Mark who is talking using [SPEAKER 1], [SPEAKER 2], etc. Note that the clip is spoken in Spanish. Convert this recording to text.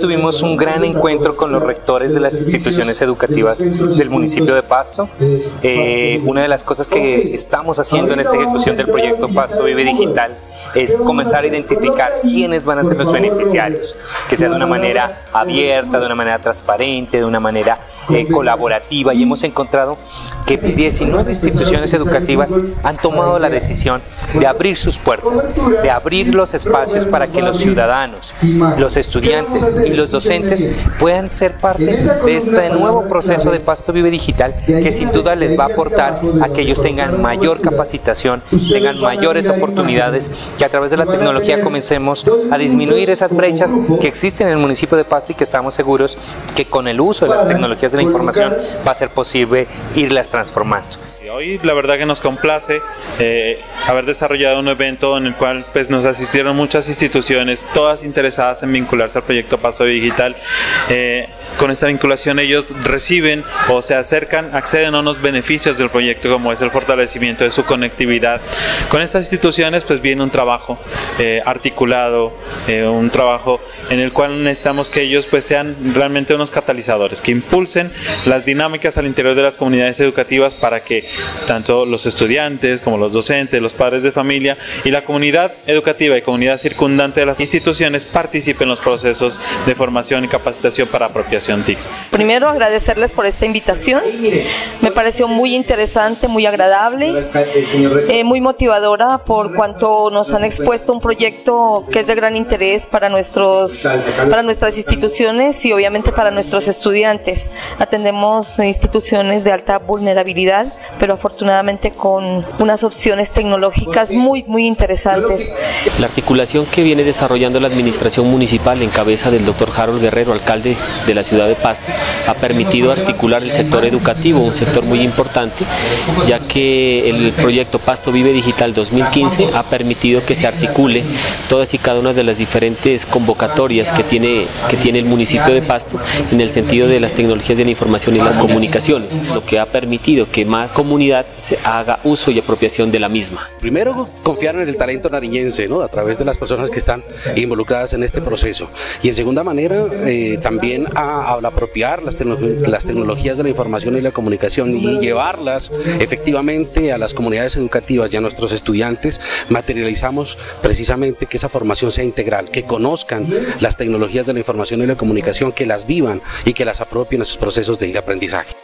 [SPEAKER 1] Tuvimos un gran encuentro con los rectores de las instituciones educativas del municipio de Pasto. Eh, una de las cosas que estamos haciendo en esta ejecución del proyecto Pasto Vive Digital es comenzar a identificar quiénes van a ser los beneficiarios, que sea de una manera abierta, de una manera transparente, de una manera eh, colaborativa y hemos encontrado que 19 instituciones educativas han tomado la decisión de abrir sus puertas, de abrir los espacios para que los ciudadanos, los estudiantes y los docentes puedan ser parte de este nuevo proceso de Pasto Vive Digital que sin duda les va a aportar a que ellos tengan mayor capacitación, tengan mayores oportunidades, que a través de la tecnología comencemos a disminuir esas brechas que existen en el municipio de Pasto y que estamos seguros que con el uso de las tecnologías de la información va a ser posible irlas transformando.
[SPEAKER 2] Hoy la verdad que nos complace eh, haber desarrollado un evento en el cual pues, nos asistieron muchas instituciones, todas interesadas en vincularse al proyecto Paso Digital. Eh, con esta vinculación ellos reciben o se acercan, acceden a unos beneficios del proyecto como es el fortalecimiento de su conectividad. Con estas instituciones pues viene un trabajo eh, articulado, eh, un trabajo en el cual necesitamos que ellos pues sean realmente unos catalizadores, que impulsen las dinámicas al interior de las comunidades educativas para que tanto los estudiantes como los docentes, los padres de familia y la comunidad educativa y comunidad circundante de las instituciones participen en los procesos de formación y capacitación para apropiación
[SPEAKER 3] Primero agradecerles por esta invitación, me pareció muy interesante, muy agradable, eh, muy motivadora por cuanto nos han expuesto un proyecto que es de gran interés para, nuestros, para nuestras instituciones y obviamente para nuestros estudiantes. Atendemos instituciones de alta vulnerabilidad, pero afortunadamente con unas opciones tecnológicas muy, muy interesantes.
[SPEAKER 4] La articulación que viene desarrollando la administración municipal en cabeza del doctor Harold Guerrero, alcalde de la ciudad ciudad de Pasto ha permitido articular el sector educativo, un sector muy importante, ya que el proyecto Pasto Vive Digital 2015 ha permitido que se articule todas y cada una de las diferentes convocatorias que tiene, que tiene el municipio de Pasto en el sentido de las tecnologías de la información y las comunicaciones, lo que ha permitido que más comunidad se haga uso y apropiación de la misma.
[SPEAKER 5] Primero, confiar en el talento nariñense, ¿no? a través de las personas que están involucradas en este proceso. Y en segunda manera, eh, también a al apropiar las, las tecnologías de la información y la comunicación y llevarlas efectivamente a las comunidades educativas y a nuestros estudiantes, materializamos precisamente que esa formación sea integral, que conozcan las tecnologías de la información y la comunicación, que las vivan y que las apropien en sus procesos de aprendizaje.